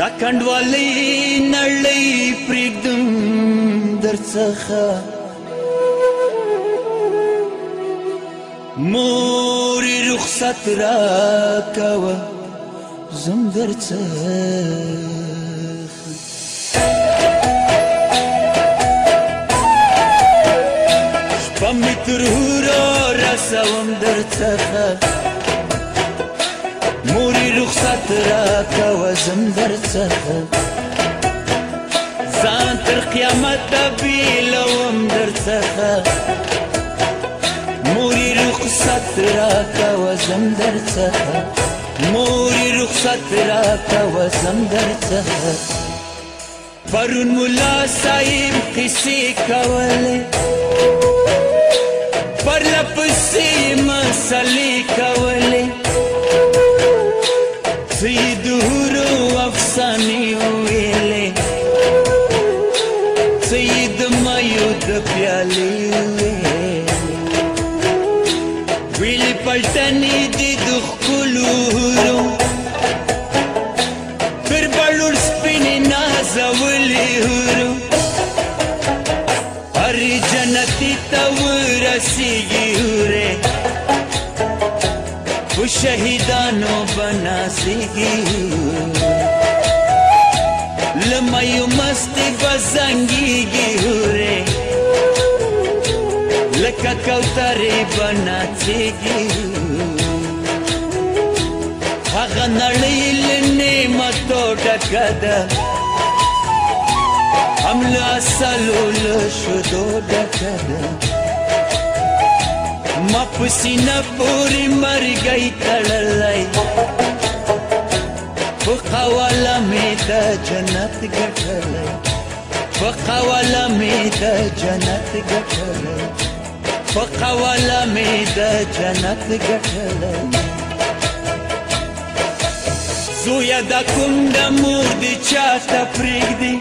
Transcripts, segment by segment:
دا کندوالی نړۍ پرېږدم درڅخه مور رخصت را کوه زم درڅخه تر هورا رسوم در څخه موري رخصت را کوه زم در څخه ځان تر قیامت بیلوم در څخه موری رخصت را کوه زم در څخه موری رخصت را کوه زم در څخه پرون ملا صاحب کیسې کولې پرله پسې مسلې کولې سی دورو افسانی ویلے سید مایو د پیالی ویلے ویلی پلتنی دی دخ کلورو پر بلور سپینی نازولی هرو هر جنتی تور سیگی هرو شهیدانو بناسیگی لمیو مستی بزنگیگی ره لکه کوتری بناسیگی هغه نړۍ له نعمتو ډکه ده هم له اصلو له شیدو ډکه ده ما پسینه پوری مرګی تړلای په قواله می د جنت ګټلای په قواله می د جنت ګټلای په قواله می د جنت ګټلای زویا د کوم د مور دی چاته پرېږدي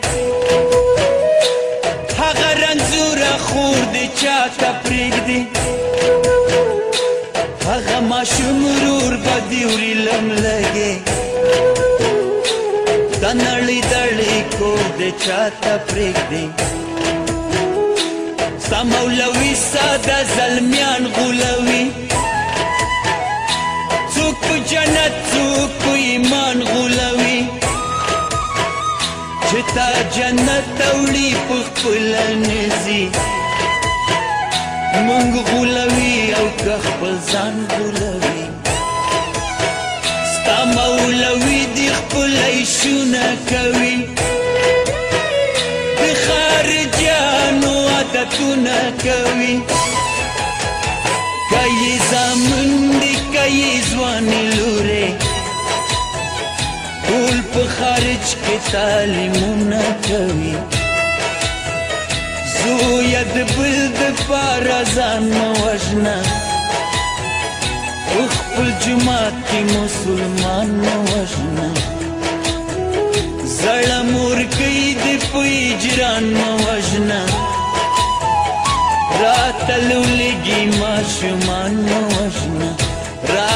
هغه رنځوره خور دی چاته پرېږدي ماشوم رور بدی وریلم لګي تنړی دړی کو د چاته پرېګ دی سمولوي ساده زلمیان غولوي څوک په جنت څوک په ایمان غولوي چې تا جنت اوړي په خپل نزي مونږ غولوي او که خپل ځان غولوي ستا مولوي دی خپل ایشونه کوي د خارجانو عادتونه کوي کای زمون دی کای ځواني لورې ټول په خارج کې تعلیمونه کوي زوی د بل د لپاره ځان مه وژنه او خپل جومات کې مسلمان مه وژنه زړه مور کوي دې په اجران مه وژنه راته لولېږي ماشومان مه وژنه